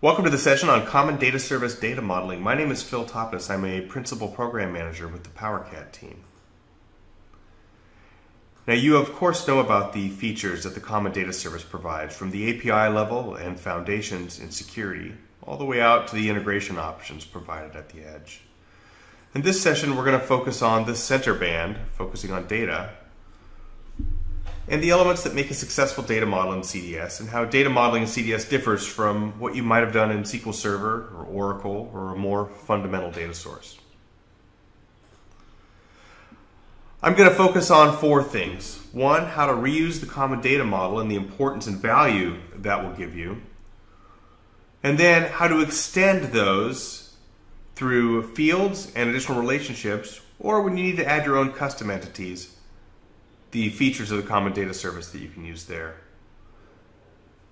Welcome to the session on Common Data Service Data Modeling. My name is Phil Topness. I'm a Principal Program Manager with the PowerCat team. Now you of course know about the features that the Common Data Service provides from the API level and foundations in security all the way out to the integration options provided at the edge. In this session we're going to focus on the center band, focusing on data, and the elements that make a successful data model in CDS and how data modeling in CDS differs from what you might have done in SQL Server or Oracle or a more fundamental data source. I'm going to focus on four things. One, how to reuse the common data model and the importance and value that will give you. And then how to extend those through fields and additional relationships or when you need to add your own custom entities the features of the common data service that you can use there.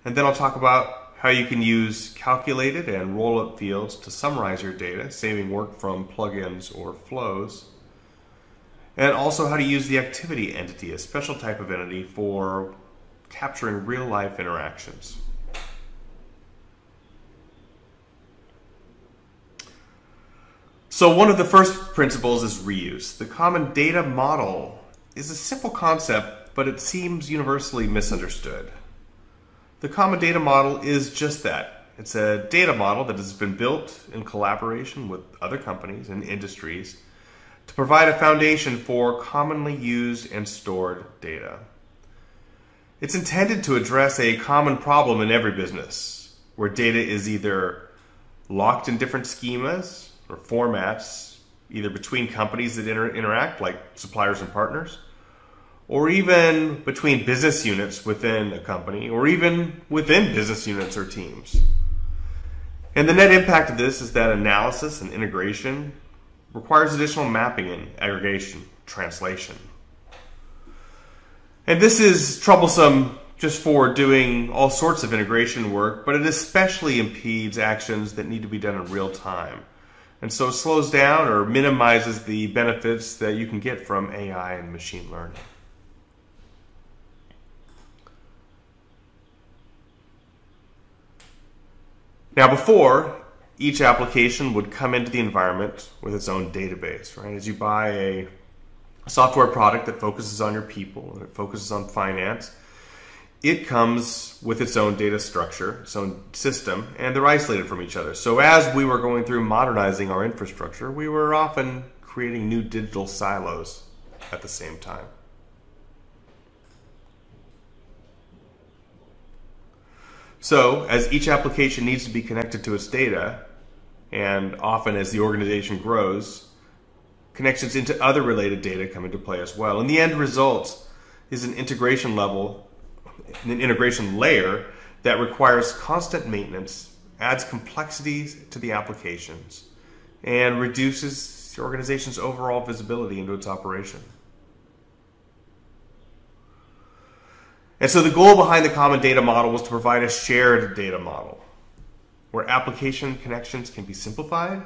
And then I'll talk about how you can use calculated and roll-up fields to summarize your data, saving work from plugins or flows. And also how to use the activity entity, a special type of entity for capturing real-life interactions. So one of the first principles is reuse. The common data model is a simple concept, but it seems universally misunderstood. The Common Data Model is just that. It's a data model that has been built in collaboration with other companies and industries to provide a foundation for commonly used and stored data. It's intended to address a common problem in every business, where data is either locked in different schemas or formats, either between companies that inter interact, like suppliers and partners, or even between business units within a company, or even within business units or teams. And the net impact of this is that analysis and integration requires additional mapping and aggregation, translation. And this is troublesome just for doing all sorts of integration work, but it especially impedes actions that need to be done in real time. And so slows down or minimizes the benefits that you can get from AI and machine learning. Now before, each application would come into the environment with its own database, right? As you buy a software product that focuses on your people and it focuses on finance, it comes with its own data structure, its own system, and they're isolated from each other. So as we were going through modernizing our infrastructure, we were often creating new digital silos at the same time. So, as each application needs to be connected to its data, and often as the organization grows, connections into other related data come into play as well. And the end result is an integration level, an integration layer that requires constant maintenance, adds complexities to the applications, and reduces the organization's overall visibility into its operation. And so the goal behind the common data model was to provide a shared data model where application connections can be simplified,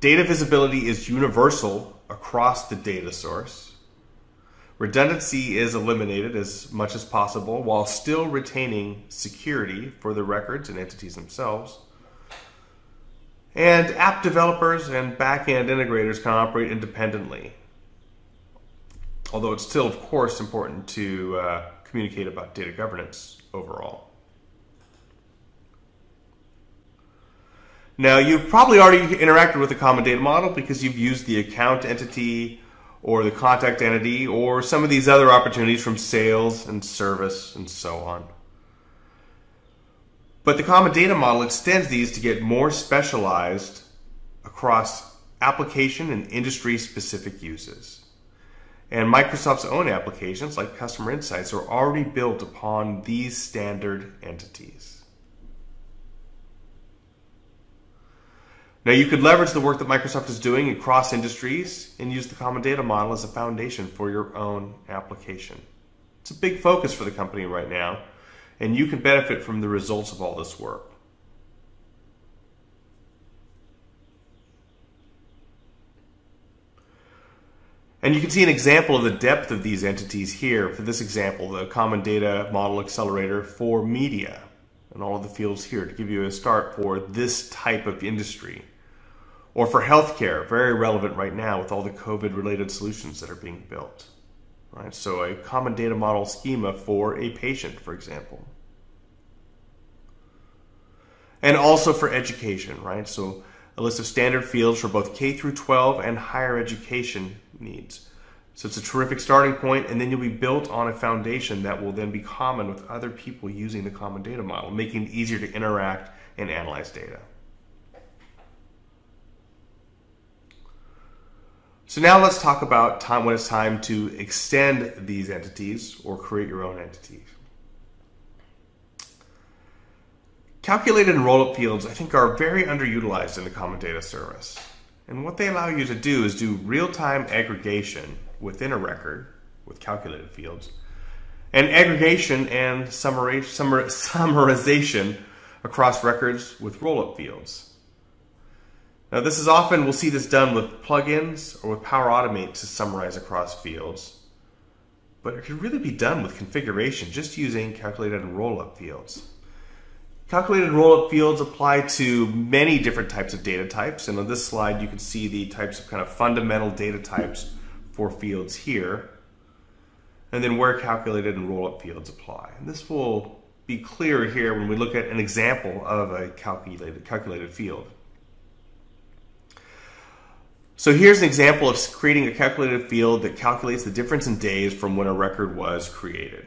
data visibility is universal across the data source, redundancy is eliminated as much as possible while still retaining security for the records and entities themselves. And app developers and back-end integrators can operate independently. Although it's still, of course, important to uh, communicate about data governance overall. Now, you've probably already interacted with the common data model because you've used the account entity or the contact entity or some of these other opportunities from sales and service and so on. But the common data model extends these to get more specialized across application and industry specific uses. And Microsoft's own applications, like Customer Insights, are already built upon these standard entities. Now, you could leverage the work that Microsoft is doing across industries and use the Common Data Model as a foundation for your own application. It's a big focus for the company right now, and you can benefit from the results of all this work. And you can see an example of the depth of these entities here for this example, the Common Data Model Accelerator for media. and all of the fields here to give you a start for this type of industry. Or for healthcare, very relevant right now with all the COVID related solutions that are being built. Right? So a common data model schema for a patient, for example. And also for education, right? So a list of standard fields for both K through 12 and higher education needs. So it's a terrific starting point, and then you'll be built on a foundation that will then be common with other people using the common data model, making it easier to interact and analyze data. So now let's talk about time when it's time to extend these entities or create your own entities. Calculated and roll-up fields, I think, are very underutilized in the Common Data Service. And what they allow you to do is do real-time aggregation within a record with calculated fields, and aggregation and summarization across records with roll-up fields. Now this is often, we'll see this done with plugins or with Power Automate to summarize across fields, but it could really be done with configuration just using calculated and roll-up fields. Calculated roll-up fields apply to many different types of data types, and on this slide you can see the types of kind of fundamental data types for fields here, and then where calculated and roll-up fields apply. And this will be clear here when we look at an example of a calculated, calculated field. So here's an example of creating a calculated field that calculates the difference in days from when a record was created.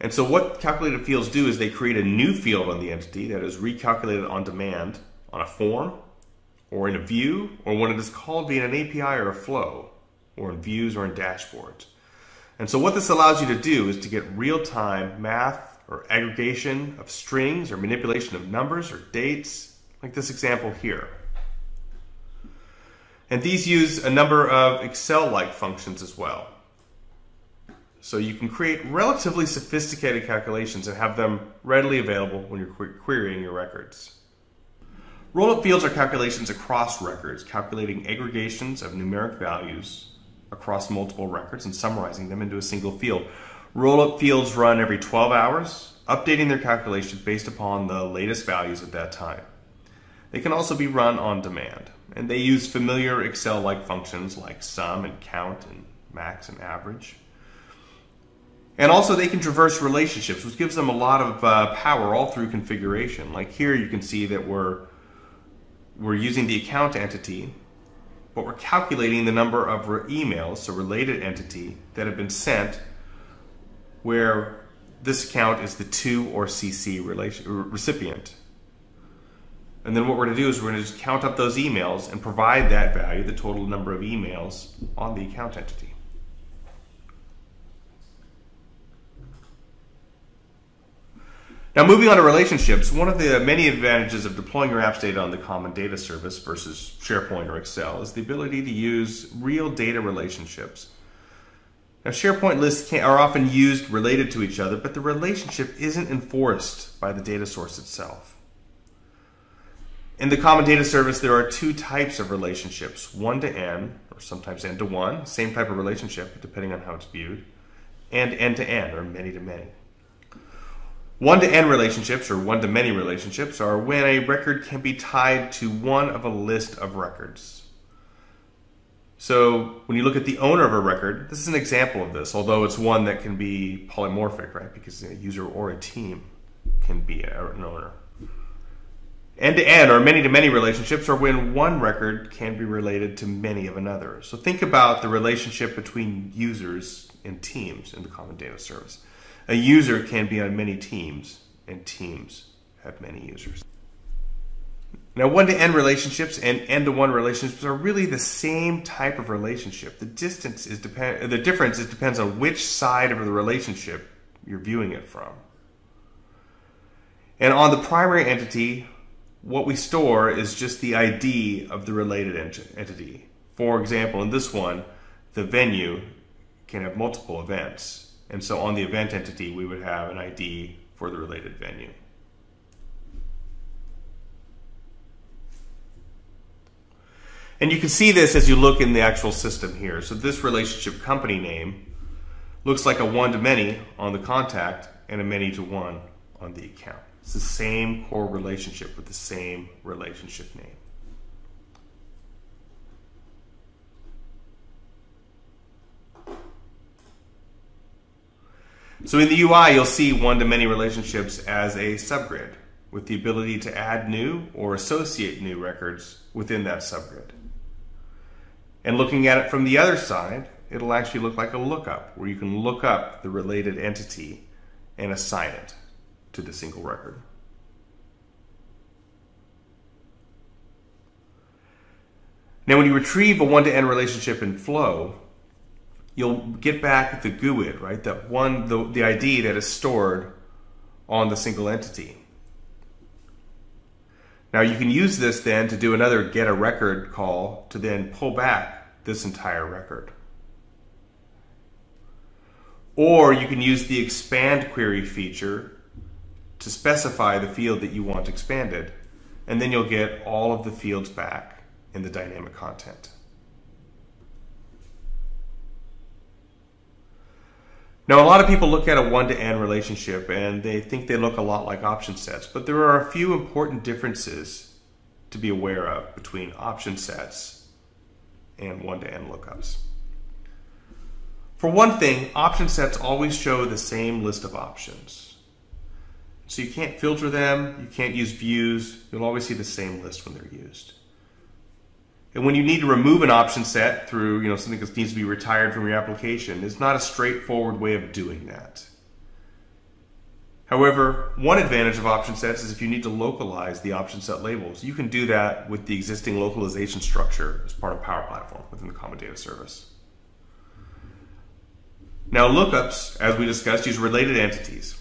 And so what calculated fields do is they create a new field on the entity that is recalculated on demand on a form or in a view, or when it is called via an API or a flow, or in views or in dashboards. And so what this allows you to do is to get real-time math or aggregation of strings or manipulation of numbers or dates, like this example here. And these use a number of Excel-like functions as well. So you can create relatively sophisticated calculations and have them readily available when you're querying your records. Rollup fields are calculations across records, calculating aggregations of numeric values across multiple records and summarizing them into a single field. Rollup fields run every 12 hours, updating their calculations based upon the latest values at that time. They can also be run on demand, and they use familiar Excel-like functions like sum and count and max and average. And also they can traverse relationships, which gives them a lot of uh, power all through configuration. Like here you can see that we're we're using the account entity, but we're calculating the number of emails, so related entity, that have been sent where this account is the to or CC relation, recipient. And then what we're going to do is we're going to just count up those emails and provide that value, the total number of emails, on the account entity. Now, moving on to relationships, one of the many advantages of deploying your apps data on the common data service versus SharePoint or Excel is the ability to use real data relationships. Now, SharePoint lists can, are often used related to each other, but the relationship isn't enforced by the data source itself. In the common data service, there are two types of relationships, one to N, or sometimes N to one, same type of relationship, depending on how it's viewed, and N to N, or many to many. One to N relationships, or one to many relationships, are when a record can be tied to one of a list of records. So when you look at the owner of a record, this is an example of this, although it's one that can be polymorphic, right? Because a user or a team can be an owner. N to N or many to many relationships are when one record can be related to many of another. So think about the relationship between users and teams in the common data service. A user can be on many teams, and teams have many users. Now, one to N relationships and N to one relationships are really the same type of relationship. The distance is depend. The difference is depends on which side of the relationship you're viewing it from. And on the primary entity, what we store is just the ID of the related entity. For example, in this one, the venue can have multiple events. And so on the event entity, we would have an ID for the related venue. And you can see this as you look in the actual system here. So this relationship company name looks like a one-to-many on the contact and a many-to-one on the account. It's the same core relationship with the same relationship name. So in the UI, you'll see one-to-many relationships as a subgrid with the ability to add new or associate new records within that subgrid. And looking at it from the other side, it'll actually look like a lookup, where you can look up the related entity and assign it to the single record. Now, when you retrieve a one-to-N relationship in Flow, you'll get back the GUID, right? That one, the, the ID that is stored on the single entity. Now you can use this then to do another get a record call to then pull back this entire record. Or you can use the expand query feature to specify the field that you want expanded, and then you'll get all of the fields back in the dynamic content. Now, a lot of people look at a one-to-N relationship and they think they look a lot like option sets, but there are a few important differences to be aware of between option sets and one-to-N lookups. For one thing, option sets always show the same list of options. So you can't filter them, you can't use views, you'll always see the same list when they're used. And when you need to remove an option set through you know something that needs to be retired from your application, it's not a straightforward way of doing that. However, one advantage of option sets is if you need to localize the option set labels, you can do that with the existing localization structure as part of Power Platform within the Common Data Service. Now, lookups, as we discussed, use related entities.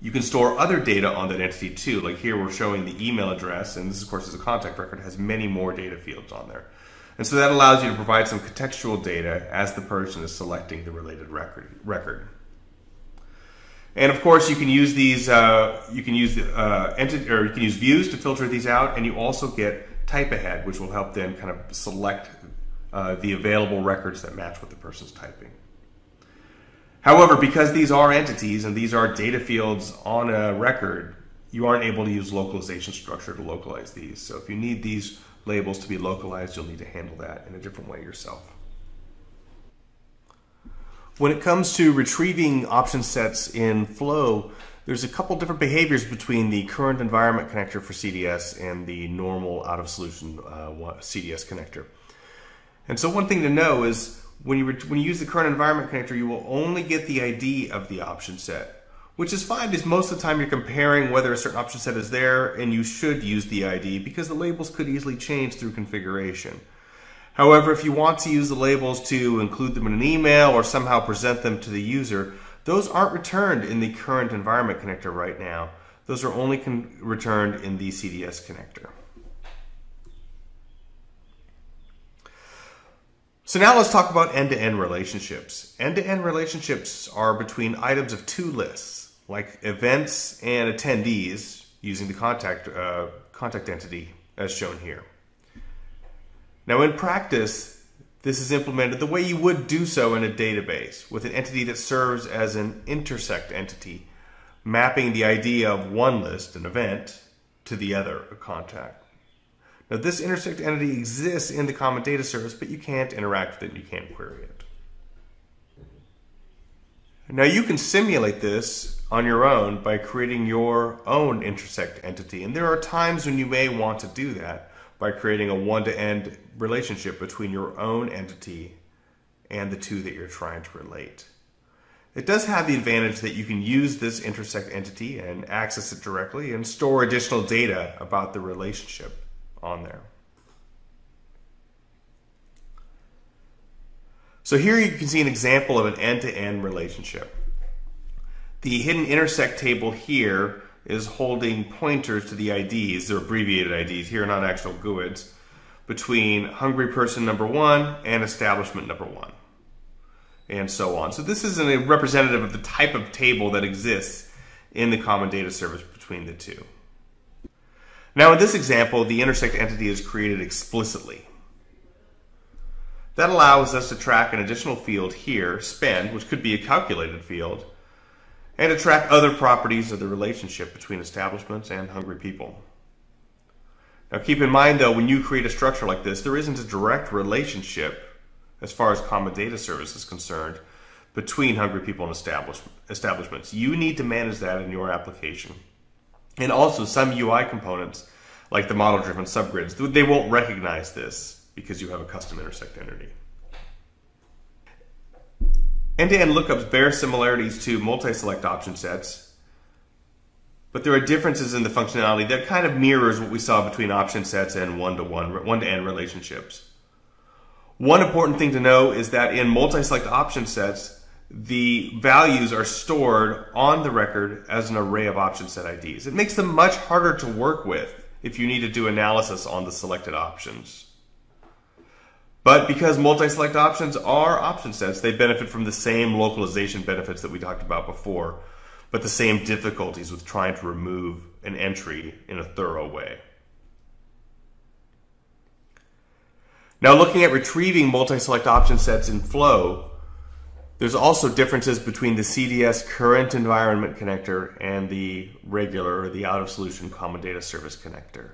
You can store other data on that entity too. Like here we're showing the email address, and this of course is a contact record, has many more data fields on there. And so that allows you to provide some contextual data as the person is selecting the related record. record. And of course, you can use these. Uh, you can use uh, entity, or you can use views to filter these out, and you also get type ahead, which will help then kind of select uh, the available records that match what the person's typing. However, because these are entities and these are data fields on a record, you aren't able to use localization structure to localize these. So if you need these labels to be localized, you'll need to handle that in a different way yourself. When it comes to retrieving option sets in Flow, there's a couple different behaviors between the current environment connector for CDS and the normal out of solution uh, CDS connector. And so one thing to know is when you, when you use the current environment connector, you will only get the ID of the option set, which is fine because most of the time you're comparing whether a certain option set is there and you should use the ID because the labels could easily change through configuration. However, if you want to use the labels to include them in an email or somehow present them to the user, those aren't returned in the current environment connector right now. Those are only returned in the CDS connector. So now let's talk about N-to-N relationships. N-to-N relationships are between items of two lists, like events and attendees, using the contact, uh, contact entity as shown here. Now in practice, this is implemented the way you would do so in a database, with an entity that serves as an intersect entity, mapping the idea of one list, an event, to the other, a contact. Now this intersect entity exists in the common data service, but you can't interact with it, you can't query it. Now you can simulate this on your own by creating your own intersect entity. And there are times when you may want to do that by creating a one-to-N relationship between your own entity and the two that you're trying to relate. It does have the advantage that you can use this intersect entity and access it directly and store additional data about the relationship on there. So here you can see an example of an N-to-N relationship. The hidden intersect table here is holding pointers to the IDs, they're abbreviated IDs, here not actual GUIDs, between hungry person number one and establishment number one, and so on. So this is a representative of the type of table that exists in the common data service between the two. Now in this example, the intersect entity is created explicitly. That allows us to track an additional field here, spend, which could be a calculated field, and to track other properties of the relationship between establishments and hungry people. Now, keep in mind though, when you create a structure like this, there isn't a direct relationship as far as common data service is concerned between hungry people and establishments. You need to manage that in your application. And also, some UI components, like the model driven subgrids, they won't recognize this because you have a custom intersect entity. N to N lookups bear similarities to multi select option sets, but there are differences in the functionality that kind of mirrors what we saw between option sets and one to one, one to N relationships. One important thing to know is that in multi select option sets, the values are stored on the record as an array of option set IDs. It makes them much harder to work with if you need to do analysis on the selected options. But because multi-select options are option sets, they benefit from the same localization benefits that we talked about before, but the same difficulties with trying to remove an entry in a thorough way. Now looking at retrieving multi-select option sets in Flow, there's also differences between the CDS current environment connector and the regular or the out of solution common data service connector.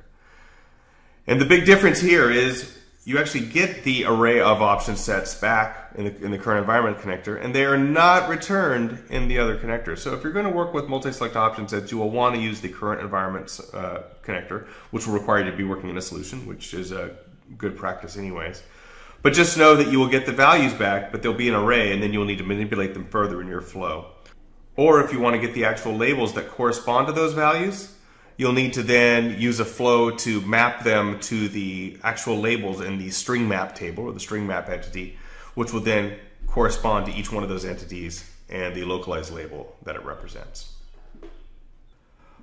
And the big difference here is you actually get the array of option sets back in the, in the current environment connector and they are not returned in the other connector. So if you're going to work with multi-select option sets, you will want to use the current environment uh, connector, which will require you to be working in a solution, which is a good practice anyways. But just know that you will get the values back, but they'll be an array, and then you'll need to manipulate them further in your flow. Or if you want to get the actual labels that correspond to those values, you'll need to then use a flow to map them to the actual labels in the string map table or the string map entity, which will then correspond to each one of those entities and the localized label that it represents.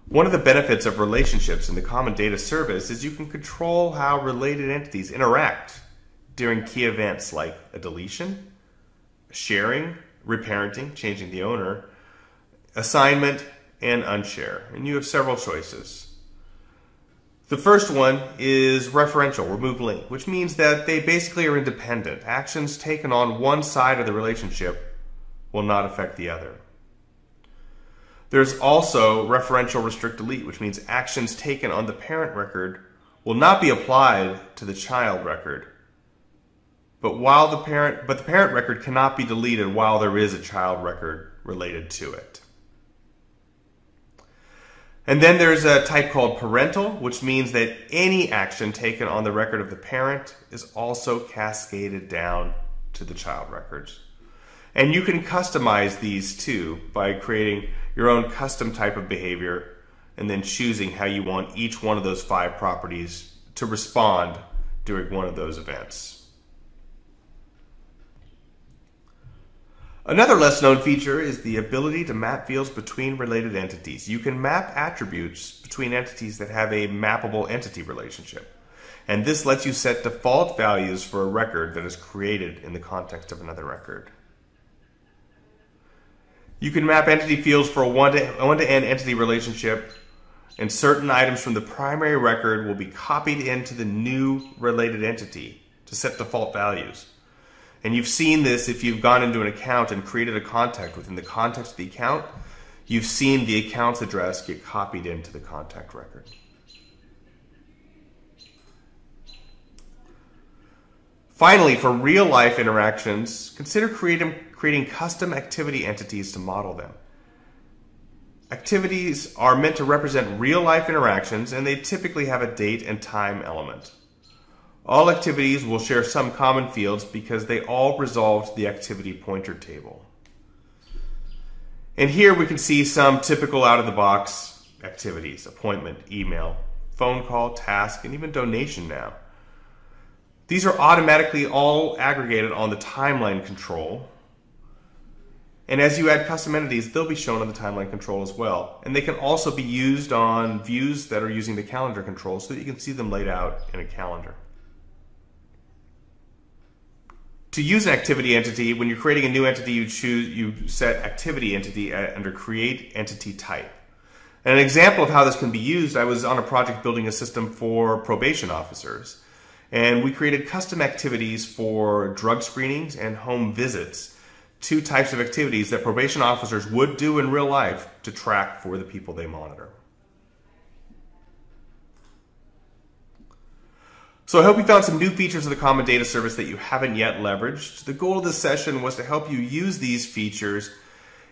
One of the benefits of relationships in the Common Data Service is you can control how related entities interact during key events like a deletion, sharing, reparenting, changing the owner, assignment, and unshare. And you have several choices. The first one is referential, remove link, which means that they basically are independent. Actions taken on one side of the relationship will not affect the other. There's also referential restrict delete, which means actions taken on the parent record will not be applied to the child record but while the parent, but the parent record cannot be deleted while there is a child record related to it. And then there's a type called parental, which means that any action taken on the record of the parent is also cascaded down to the child records. And you can customize these too by creating your own custom type of behavior and then choosing how you want each one of those five properties to respond during one of those events. Another less known feature is the ability to map fields between related entities. You can map attributes between entities that have a mappable entity relationship. And this lets you set default values for a record that is created in the context of another record. You can map entity fields for a one to, one to n entity relationship, and certain items from the primary record will be copied into the new related entity to set default values. And you've seen this if you've gone into an account and created a contact within the context of the account, you've seen the account's address get copied into the contact record. Finally, for real life interactions, consider creating, creating custom activity entities to model them. Activities are meant to represent real life interactions and they typically have a date and time element. All activities will share some common fields because they all resolve the activity pointer table. And here we can see some typical out of the box activities, appointment, email, phone call, task, and even donation now. These are automatically all aggregated on the timeline control. And as you add custom entities, they'll be shown on the timeline control as well. And they can also be used on views that are using the calendar control so that you can see them laid out in a calendar. To use an activity entity, when you're creating a new entity, you choose you set activity entity uh, under create entity type. And an example of how this can be used, I was on a project building a system for probation officers. And we created custom activities for drug screenings and home visits two types of activities that probation officers would do in real life to track for the people they monitor. So I hope you found some new features of the Common Data Service that you haven't yet leveraged. The goal of this session was to help you use these features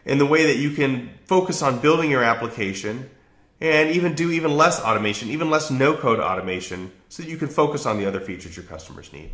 in the way that you can focus on building your application and even do even less automation, even less no-code automation, so that you can focus on the other features your customers need.